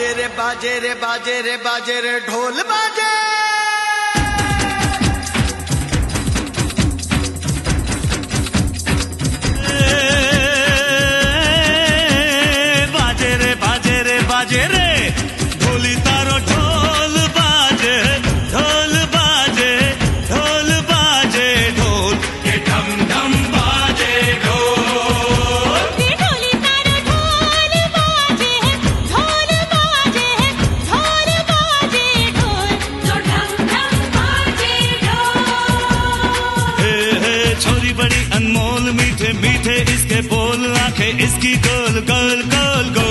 बाजे रे बाजे रे बाजे रे बाजे रे, ढोल बाजे। बाजे ढोली तारो ढोल बाजे ढोल बाजे ढोल बाजे, ढोल बड़ी बड़ी अनमोल मीठे मीठे इसके बोल आखे इसकी गोल गोल गोल गोल।